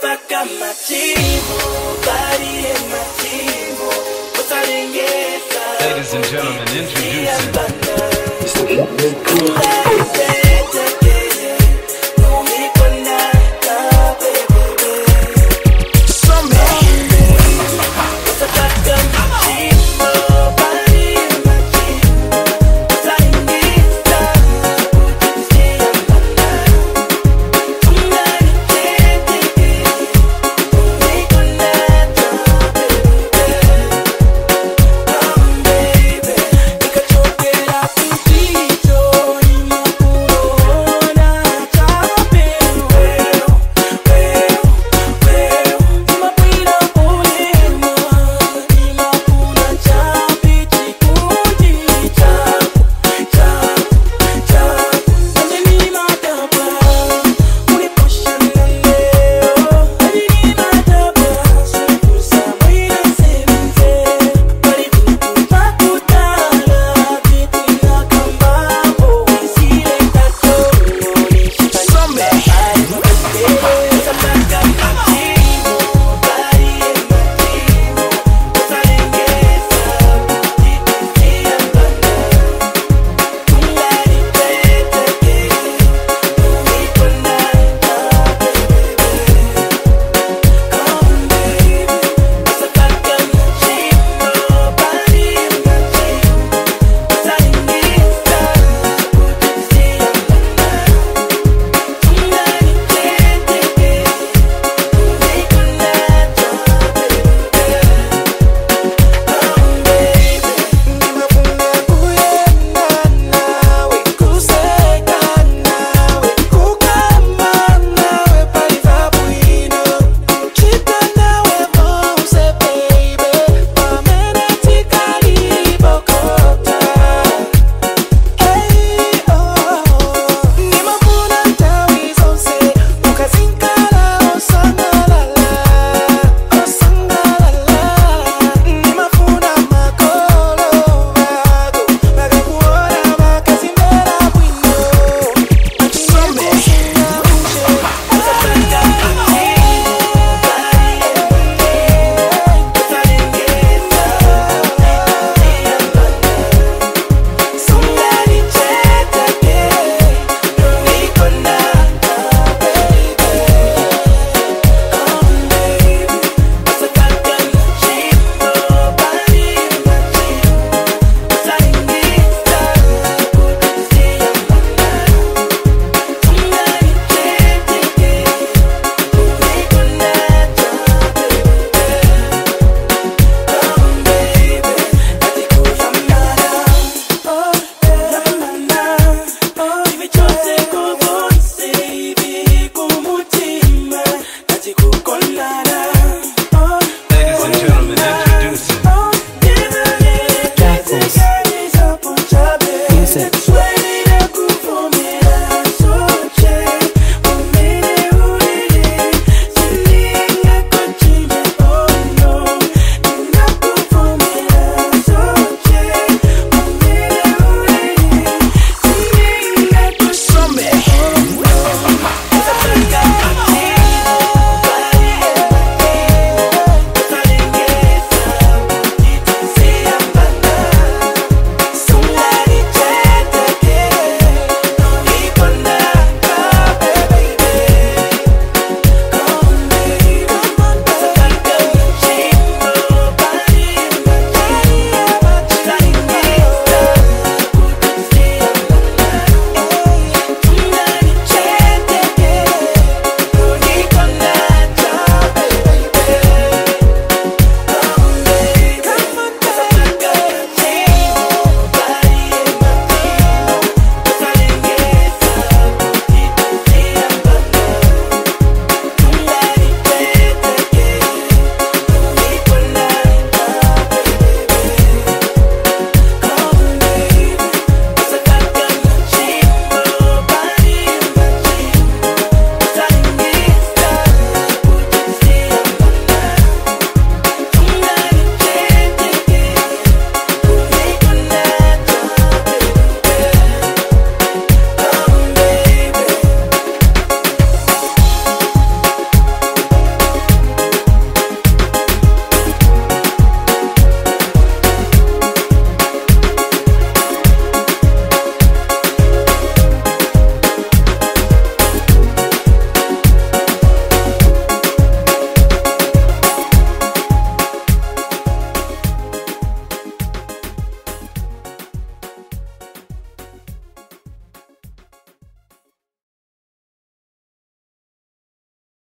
Faka machimbo, bari machimbo, utalengeza. Ladies and gentlemen, introducing Kula con la